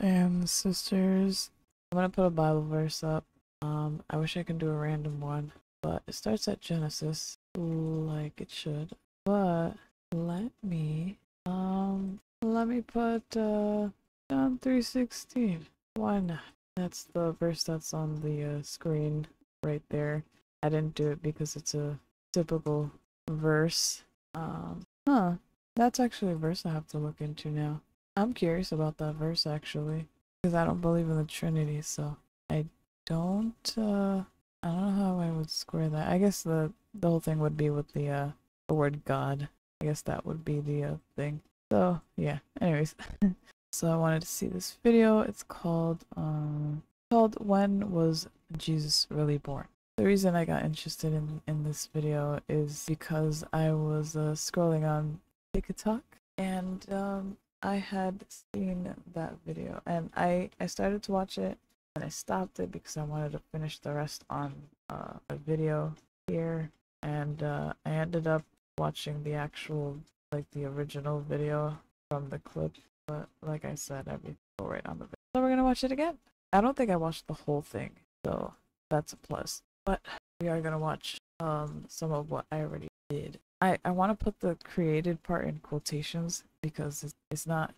and sisters. I'm gonna put a Bible verse up. Um, I wish I could do a random one, but it starts at Genesis like it should. But let me um let me put uh John 3:16. Why not? That's the verse that's on the uh, screen right there. I didn't do it because it's a typical verse. Um, huh. That's actually a verse I have to look into now. I'm curious about that verse actually, because I don't believe in the Trinity, so I don't. Uh, I don't know how I would square that. I guess the the whole thing would be with the uh the word God. I guess that would be the uh, thing. So yeah. Anyways, so I wanted to see this video. It's called um called When Was Jesus Really Born? The reason I got interested in in this video is because I was uh, scrolling on TikTok and um I had seen that video and I I started to watch it and I stopped it because I wanted to finish the rest on uh, a video here and uh, I ended up watching the actual like the original video from the clip but like I said everything go right on the video so we're gonna watch it again. I don't think I watched the whole thing so that's a plus but we are gonna watch um some of what I already did. I I want to put the created part in quotations because it's, not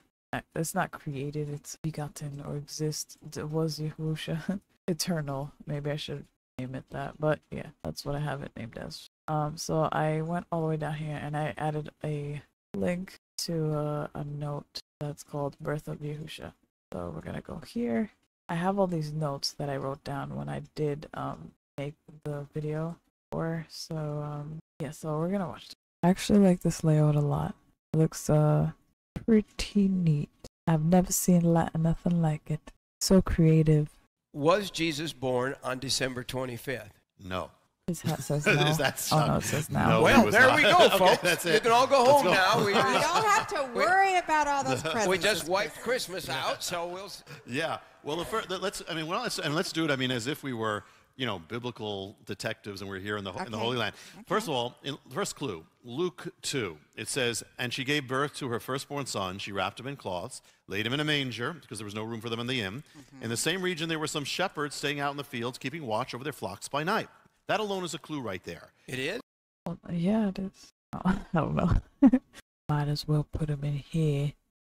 it's not created it's begotten or exists it was Yahusha eternal maybe I should name it that but yeah that's what I have it named as um, so I went all the way down here and I added a link to a, a note that's called Birth of Yahusha. So we're gonna go here. I have all these notes that I wrote down when I did um, make the video for. So um, yeah, so we're gonna watch. I actually like this layout a lot. It looks uh pretty neat. I've never seen Latin nothing like it. So creative. Was Jesus born on December 25th? No. His hat says no. Is that oh no, it says now. No, well, there not. we go, Okay, folks. that's You can all go Let's home go. now. We, You don't have to worry about all those presents. we just wiped Christmas out, so we'll. Yeah. Well, the first, let's. I mean, well, let's and let's do it. I mean, as if we were, you know, biblical detectives, and we're here in the in the Holy Land. First of all, in, first clue, Luke two. It says, "And she gave birth to her firstborn son. She wrapped him in cloths, laid him in a manger, because there was no room for them in the inn. Mm-hmm. In the same region, there were some shepherds staying out in the fields, keeping watch over their flocks by night. That alone is a clue right there. It is. Well, yeah, it is. Oh, I don't know. Might as well put him in here.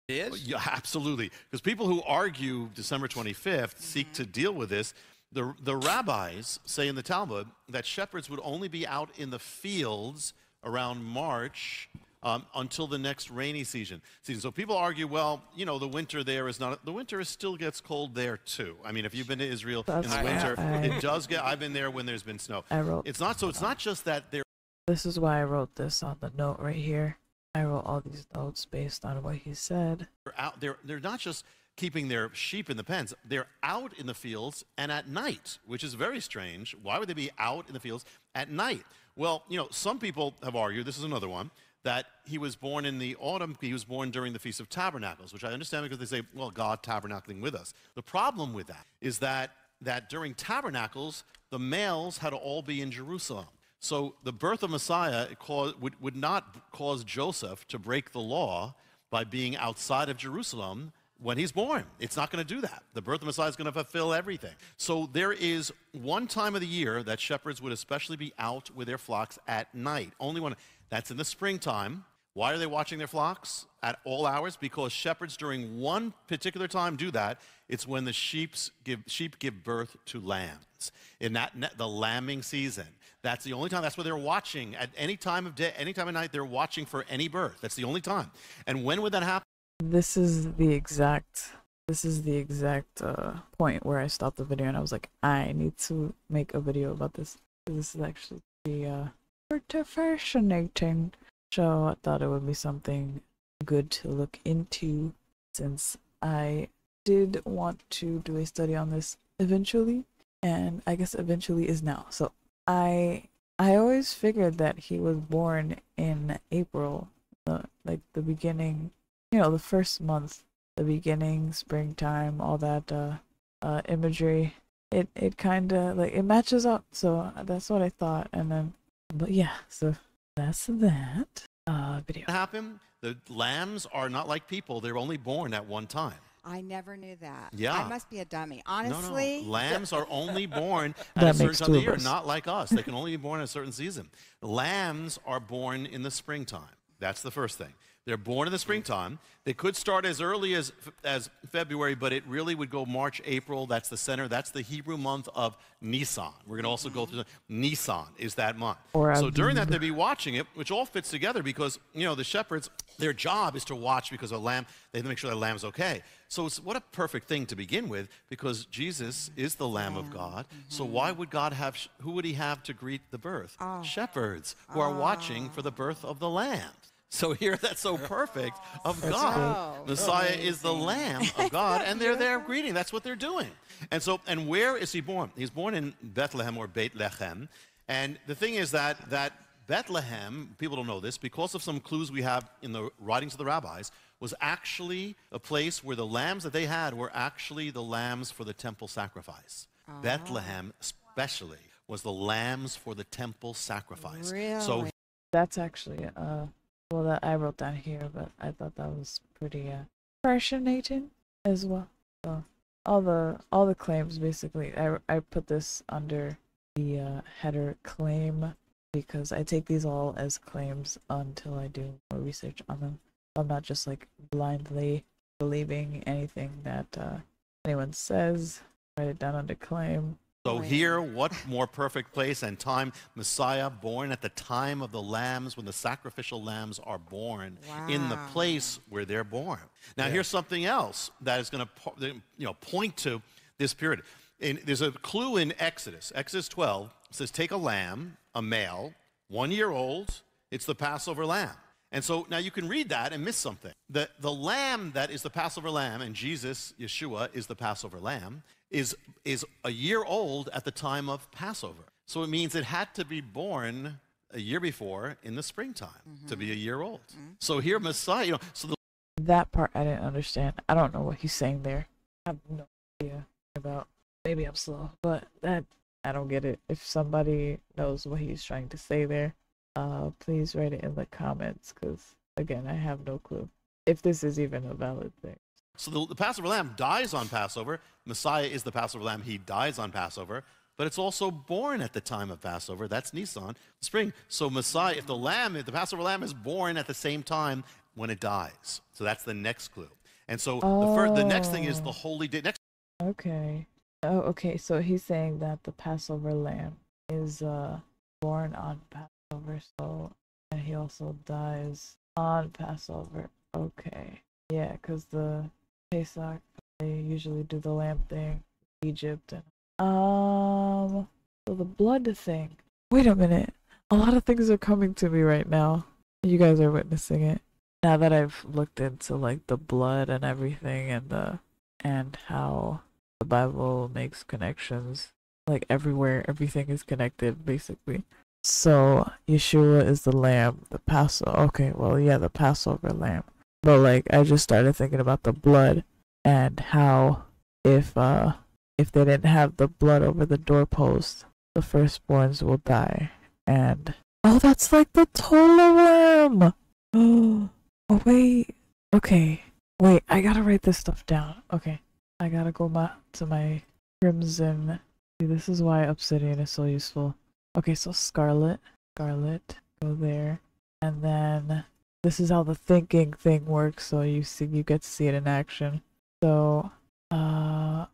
It is. Yeah, absolutely. Because people who argue December 25th seek mm-hmm. to deal with this. The, the rabbis say in the Talmud that shepherds would only be out in the fields around March um, until the next rainy season. season. So people argue, well, you know, the winter there is not, the winter is still gets cold there too. I mean, if you've been to Israel in the winter, I- it does get, I've been there when there's been snow. I wrote. It's not, so it's not just that they're This is why I wrote this on the note right here. I wrote all these notes based on what he said. They're out they're they're not just keeping their sheep in the pens. They're out in the fields and at night which is very strange. Why would they be out in the fields at night? Well you know some people have argued this is another one that he was born in the autumn he was born during the feast of tabernacles which i understand because they say well god tabernacling with us. The problem with that is that that during tabernacles the males had to all be in jerusalem. So the birth of Messiah cause, would, would not cause Joseph to break the law by being outside of Jerusalem when he's born. It's not going to do that. The birth of Messiah is going to fulfill everything. So there is one time of the year that shepherds would especially be out with their flocks at night. Only one. That's in the springtime. Why are they watching their flocks at all hours? Because shepherds during one particular time do that. It's when the sheep's give, sheep give birth to lambs. In that the lambing season. That's the only time. That's where they're watching at any time of day, any time of night. They're watching for any birth. That's the only time. And when would that happen? This is the exact. This is the exact uh, point where I stopped the video and I was like, I need to make a video about this. This is actually the uh, pretty fascinating. So I thought it would be something good to look into since I did want to do a study on this eventually, and I guess eventually is now. So I I always figured that he was born in April, uh, like the beginning, you know, the first month, the beginning, springtime, all that uh, uh, imagery. It it kind of like it matches up, so that's what I thought. And then, but yeah, so that's that uh video. happen? The lambs are not like people. They're only born at one time. I never knew that. Yeah. I must be a dummy. Honestly, no. no. Lambs are only born at That a certain time of of the year, not like us. They can only be born at a certain season. Lambs are born in the springtime. That's the first thing. They're born in the springtime. They could start as early as as February, but it really would go March, April. That's the center. That's the Hebrew month of Nisan. We're going to also go through Nisan is that month. Or so during that they'd be watching it, which all fits together because you know the shepherds, their job is to watch because a lamb. They have to make sure the lamb's okay. So it's what a perfect thing to begin with because Jesus is the Lamb of God. Mm-hmm. So why would God have? Who would He have to greet the birth? Oh. Shepherds who are oh. watching for the birth of the Lamb. So here, that's so perfect of God. great. Messiah is the Lamb of God, and they're there greeting. That's what they're doing. And so, and where is he born? He's born in Bethlehem or Beit Lechem. And the thing is that that Bethlehem, people don't know this, because of some clues we have in the writings of the rabbis, was actually a place where the lambs that they had were actually the lambs for the temple sacrifice. Bethlehem, especially, was the lambs for the temple sacrifice. So Really? That's actually uh well that I wrote down here, but I thought that was pretty uh fascinating as well. So all the all the claims basically I I put this under the uh, header claim because I take these all as claims until I do more research on them. I'm not just like blindly believing anything that uh, anyone says. Write it down under claim. So oh, here, what more perfect place and time? Messiah born at the time of the lambs when the sacrificial lambs are born in the place where they're born. Now, here's something else that is going to you know point to this period. In, there's a clue in Exodus. Exodus 12 says, "Take a lamb, a male, one year old. It's the Passover lamb." And so now you can read that and miss something. The, the lamb that is the Passover lamb, and Jesus, Yeshua, is the Passover lamb, is, is a year old at the time of Passover. So it means it had to be born a year before in the springtime to be a year old. So here, Messiah, you know, so the That part I didn't understand. I don't know what he's saying there. I have no idea about. Maybe I'm slow, but that I don't get it. If somebody knows what he's trying to say there, uh, please write it in the comments. Cause again, I have no clue if this is even a valid thing. So the, the Passover lamb dies on Passover. Messiah is the Passover lamb. He dies on Passover. But it's also born at the time of Passover. That's Nisan, spring. So Messiah, if the lamb, if the Passover lamb is born at the same time when it dies. So that's the next clue. And so the, fir- the next thing is the Oh. holy day. Next, Okay. Oh, okay. So he's saying that the Passover lamb is uh born on Passover, so and he also dies on Passover. Okay. Yeah, because the Pesach they usually do the lamb thing, Egypt and um. So the blood thing. Wait a minute. A lot of things are coming to me right now. You guys are witnessing it. Now that I've looked into like the blood and everything and the and how the Bible makes connections like everywhere, everything is connected basically. So Yeshua is the lamb, the Passover. Okay, well, yeah, the Passover lamb. But like, I just started thinking about the blood and how if uh if they didn't have the blood over the doorpost, the firstborns will die. And oh, that's like the Tola worm. Oh wait. Okay. Wait, I gotta write this stuff down. Okay. I gotta go ma- to my crimson. See, this is why obsidian is so useful. Okay, so scarlet, scarlet, go there, and then this is how the thinking thing works. So you see, you get to see it in action. So, uh,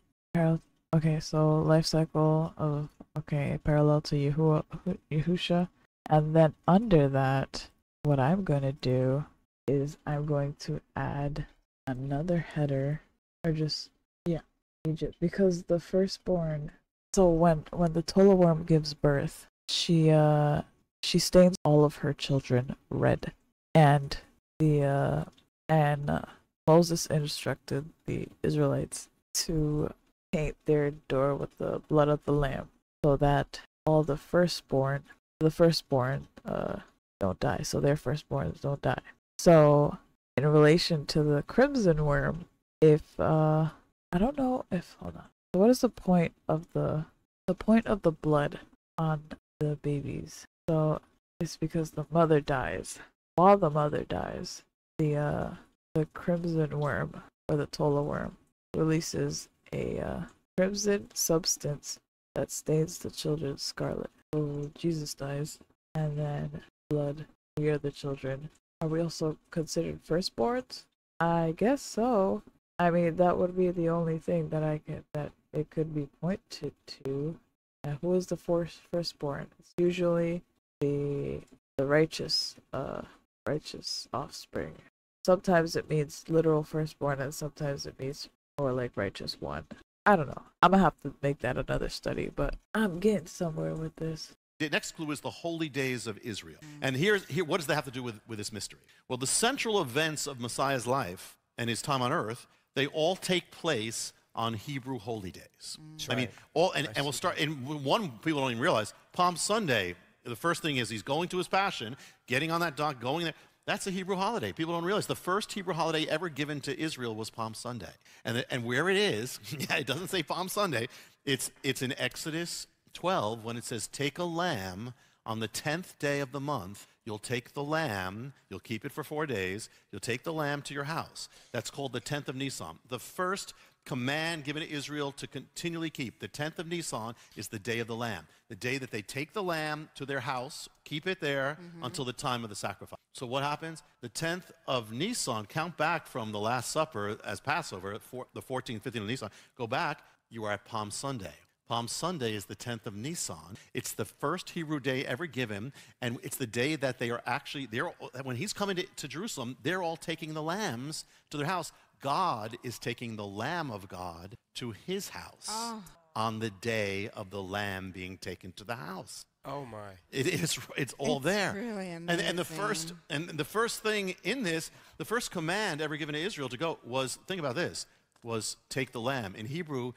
okay, so life cycle of okay, parallel to Yehua, Yehusha, and then under that, what I'm gonna do is I'm going to add another header or just yeah egypt because the firstborn so when when the tola worm gives birth she uh she stains all of her children red and the uh and uh, moses instructed the israelites to paint their door with the blood of the lamb so that all the firstborn the firstborn uh don't die so their firstborns don't die so in relation to the crimson worm, if uh I don't know if hold on. So what is the point of the the point of the blood on the babies? So it's because the mother dies. While the mother dies, the uh the crimson worm or the Tola worm, releases a uh, crimson substance that stains the children scarlet. So Jesus dies, and then blood near the children. Are we also considered firstborns? I guess so. I mean, that would be the only thing that I can that it could be pointed to. Who is the first firstborn? It's usually the the righteous, uh, righteous offspring. Sometimes it means literal firstborn, and sometimes it means more like righteous one. I don't know. I'm gonna have to make that another study, but I'm getting somewhere with this. The next clue is the holy days of Israel. And here's, here, what does that have to do with, with this mystery? Well, the central events of Messiah's life and his time on earth, they all take place on Hebrew holy days. Mm. I mean, all, and, and we'll start, and one people don't even realize, Palm Sunday, the first thing is he's going to his passion, getting on that dock, going there. That's a Hebrew holiday. People don't realize the first Hebrew holiday ever given to Israel was Palm Sunday. And, and where it is, yeah, it doesn't say Palm Sunday. It's, it's in Exodus 12 when it says, Take a lamb on the 10th day of the month. You'll take the lamb, you'll keep it for four days, you'll take the lamb to your house. That's called the 10th of Nisan. The first command given to Israel to continually keep. The 10th of Nisan is the day of the lamb, the day that they take the lamb to their house, keep it there mm-hmm. until the time of the sacrifice. So what happens? The 10th of Nisan, count back from the Last Supper as Passover, for, the 14th, 15th of Nisan, go back, you are at Palm Sunday. Palm Sunday is the 10th of Nisan. It's the first Hebrew day ever given, and it's the day that they are actually, they're, when he's coming to, to Jerusalem, they're all taking the lambs to their house. God is taking the Lamb of God to his house ah. on the day of the Lamb being taken to the house. Oh my. It is. It's all It's there. really and, and the first and the first thing in this, the first command ever given to Israel to go was think about this was take the lamb. In Hebrew,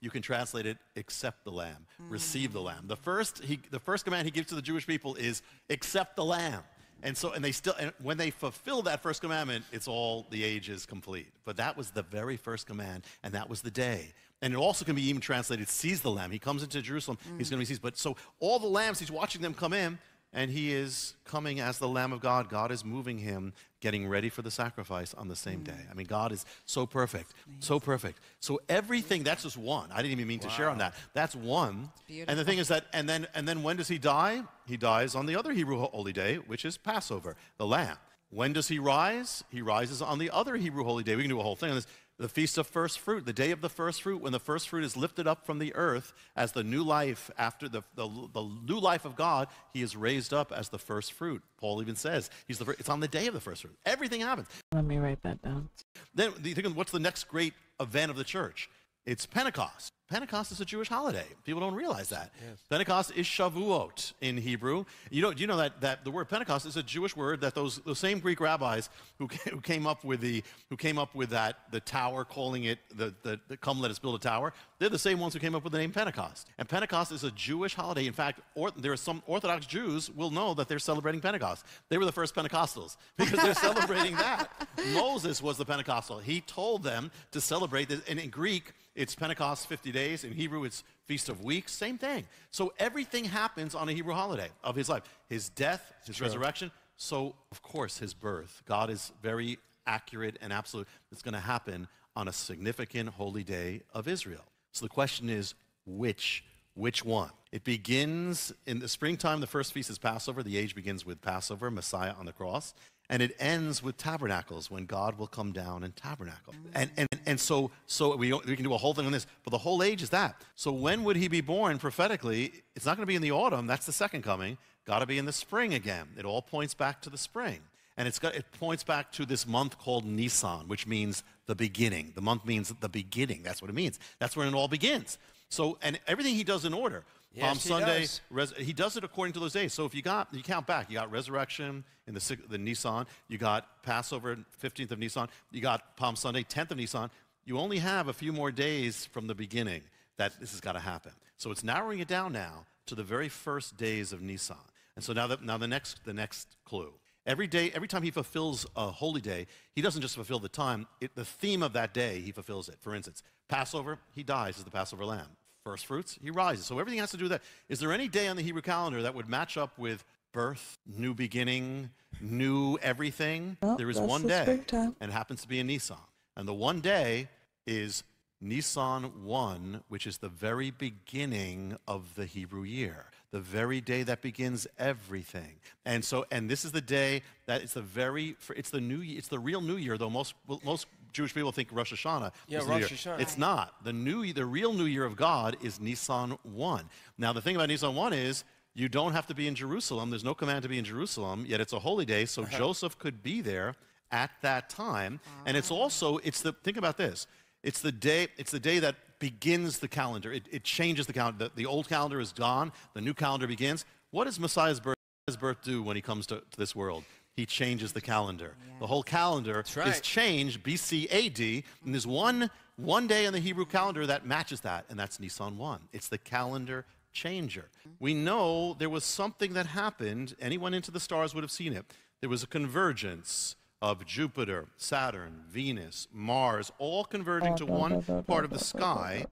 you can translate it accept the lamb, hmm. receive the lamb. The first he, the first command he gives to the Jewish people is accept the lamb. And so and they still and when they fulfill that first commandment, it's all the age is complete. But that was the very first command and that was the day. And it also can be even translated seize the lamb. He comes into Jerusalem, he's hmm. going to be seized. But so all the lambs he's watching them come in and he is coming as the Lamb of God. God is moving him, getting ready for the sacrifice on the same day. I mean, God is so perfect, so perfect. So everything, that's just one. I didn't even mean to share on that. That's one. And the thing is that, and then, and then when does he die? He dies on the other Hebrew holy day, which is Passover, the Lamb. When does he rise? He rises on the other Hebrew holy day. We can do a whole thing on this. The feast of first fruit, the day of the first fruit, when the first fruit is lifted up from the earth as the new life after the, the, the new life of God, he is raised up as the first fruit. Paul even says he's the fir- it's on the day of the first fruit. Everything happens. Let me write that down. Then you think, of what's the next great event of the church? It's Pentecost. Pentecost is a Jewish holiday. People don't realize that. Pentecost is Shavuot in Hebrew. You know, you know that, that the word Pentecost is a Jewish word that those, those same Greek rabbis who, who came up with the who came up with that the tower, calling it the, the, the come let us build a tower, they're the same ones who came up with the name Pentecost. And Pentecost is a Jewish holiday. In fact, or, there are some Orthodox Jews will know that they're celebrating Pentecost. They were the first Pentecostals because they're celebrating that. Moses was the Pentecostal. He told them to celebrate this, and in Greek, it's Pentecost 50 days. In Hebrew, it's Feast of Weeks. Same thing. So everything happens on a Hebrew holiday of his life his death, his resurrection. So, of course, his birth. God is very accurate and absolute. It's going to happen on a significant holy day of Israel. So the question is which? Which one? It begins in the springtime. The first feast is Passover. The age begins with Passover, Messiah on the cross. And it ends with tabernacles when God will come down and tabernacle. And, and, and so, so we, we can do a whole thing on this, but the whole age is that. So when would he be born prophetically? It's not going to be in the autumn. That's the second coming. Got to be in the spring again. It all points back to the spring. And it's got, it points back to this month called Nisan, which means the beginning. The month means the beginning. That's what it means. That's when it all begins. So, and everything he does in order. Yes, Palm he Sunday, does. res- he does it according to those days. So if you got, you count back, you got resurrection in the, six- the Nisan, you got Passover, 15th of Nisan, you got Palm Sunday, 10th of Nisan. You only have a few more days from the beginning that this has got to happen. So it's narrowing it down now to the very first days of Nisan. And so now, the, now the, next, the next clue. Every day, every time he fulfills a holy day, he doesn't just fulfill the time, it, the theme of that day, he fulfills it. For instance, Passover, he dies as the Passover lamb. First fruits, he rises. So everything has to do with that. Is there any day on the Hebrew calendar that would match up with birth, new beginning, new everything? Well, there is one day, and it happens to be in Nisan. And the one day is Nisan 1, which is the very beginning of the Hebrew year, the very day that begins everything. And so, and this is the day that it's the very, it's the new, it's the real New Year. Though most most Jewish people think Rosh Hashanah. Yeah, is New Rosh Year. Hashanah. It's not. The new, the real New Year of God is Nisan 1. Now, the thing about Nisan 1 is you don't have to be in Jerusalem. There's no command to be in Jerusalem, yet it's a holy day, so uh-huh. Joseph could be there at that time. And it's ah. also, it's the, think about this. It's the day, it's the day that begins the calendar. It, it changes the calendar. The, the old calendar is gone. The new calendar begins. What does Messiah's birth, his birth do when he comes to, to this world? He changes the calendar. The whole calendar is changed BC AD, and there's one, one day in the Hebrew calendar that matches that, and that's Nisan 1. It's the calendar changer. We know there was something that happened. Anyone into the stars would have seen it. There was a convergence of Jupiter, Saturn, Venus, Mars, all converging to one part of the sky.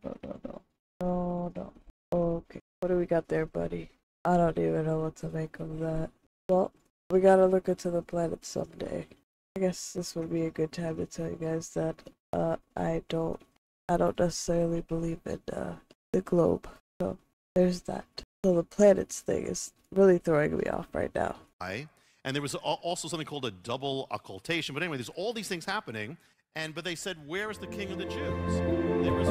No, no. Okay. What do we got there, buddy? I don't even know what to make of that. Well, we gotta look into the planet someday. I guess this would be a good time to tell you guys that uh I don't I don't necessarily believe in uh the globe. So there's that. So the planets thing is really throwing me off right now. sky, and there was al- also something called a double occultation. But anyway, there's all these things happening, and but they said, "Where is the King of the Jews?" They were